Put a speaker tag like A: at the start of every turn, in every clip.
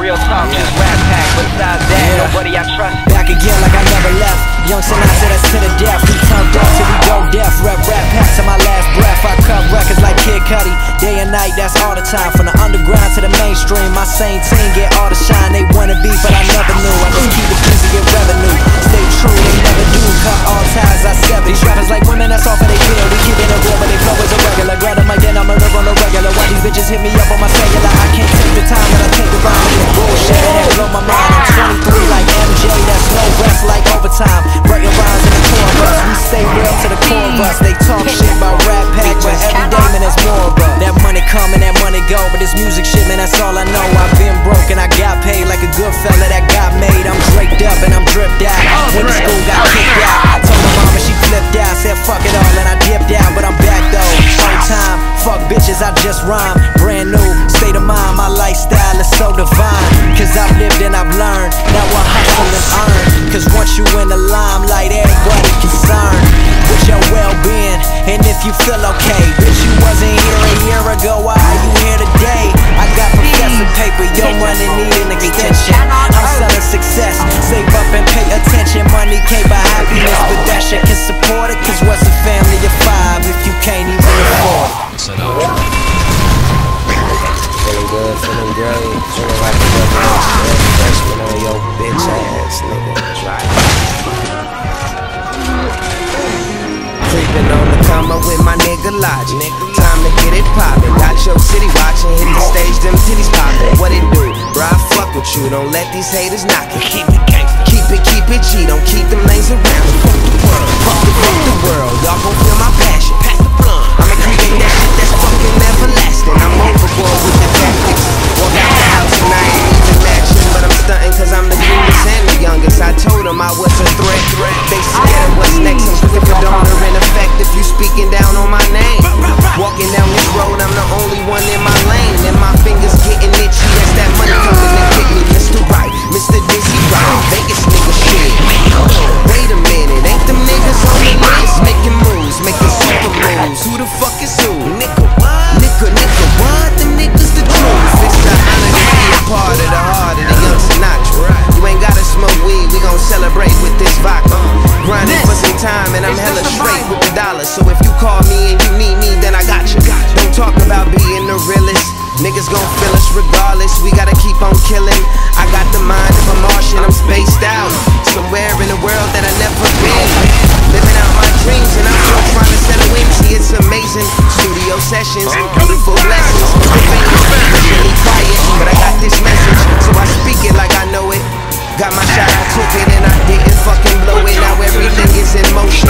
A: Real talk, just rap pack. Besides that,
B: Yeah.
A: nobody I trust.
B: Back again like I never left. Young Sinatra, that's to the death. We turned up till we go deaf. Rap, rap, pack to my last breath. I cut records like Kid Cudi. Day and night, that's all the time. From the underground to the mainstream, my same team get all the shine. They wanna be, but I never knew. I just keep it busy, get revenue. Stay true, they never do. Cut all ties, I sever. These rappers like women, that's all for they feel. We keep it real, but they flow as a regular. Grab them again, I'm a live on the regular. Why these bitches hit me up on my cellular? Overtime. Writing rhymes in the chorus. We stay real to the core of us. They talk shit about rap pack, but every day, man, there's more of us. That money come and that money go, but this music shit, man, that's all I know. I've been broke and I got paid like a good fella that got made. I'm draped up and I'm dripped out. Went to school, got kicked out. I told my mama she flipped out, okay, bitch, you wasn't here a year ago, why are you here today? I got professor paper, your money need an extension. I'm selling success, save up and pay attention. Money can't buy
C: my nigga Logic. Time to get it poppin'. Got your city watching, hit the stage, them titties poppin'. What it do? Bro, I fuck with you, don't let these haters knock it. Keep it gangsta. Keep it, keep it G, don't keep them lanes around. Fuck the world, fuck the, fuck the world. Y'all gon' feel my passion. Pass the blunt. I'ma create that shit that's fucking everlasting. I'm overboard with the tactics. Walk out the house and I ain't even matching, but I'm stunting cause I'm the coolest and the youngest. I told them I was hella straight with the dollar. So if you call me and you need me, then I got you. Don't talk about being the realest. Niggas gon' feel us regardless. We gotta keep on killing. I got the mind of a Martian, I'm spaced out. Somewhere in the world that I never been. Living out my dreams and I'm still trying to settle in. See, it's amazing. Studio sessions, beautiful blessings. The fame is really quiet, but I got this message, so I speak it like I know it. Got my shot, I took it and I didn't fucking blow it. Now everything is in motion.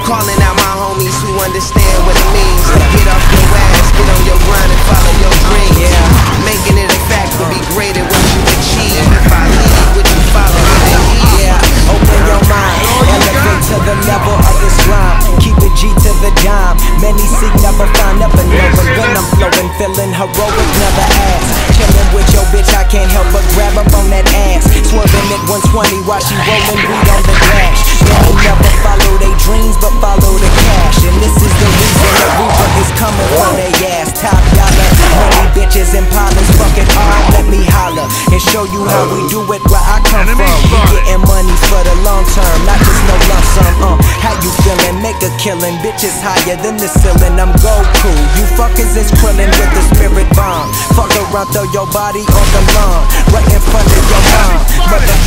C: Calling out my homies who understand what it means to get off your ass, get on your grind and follow your dreams. Yeah, making it a fact to be great at what you achieve. If I lead, would you follow me?
B: Yeah, open your mind, oh, elevate to the level of this rhyme. Keep it G to the dime. Many seek, never find, never know. But when I'm flowing, feeling heroic, 120 while she rolling weed on the dash. Many never follow their dreams, but follow the cash. And this is the reason the reaper is coming for they ass. Top dollar, money bitches and pilots fucking hard. Let me holler and show you how we do it where I come from. We getting money for the long term, not just no lump sum. Uh, how you feeling? Make a killing. Bitches higher than the ceiling. I'm Goku. You fuckers is krillin' with the spirit bomb. Fuck around, throw your body on the lawn, right in front of your mom. Motherfucker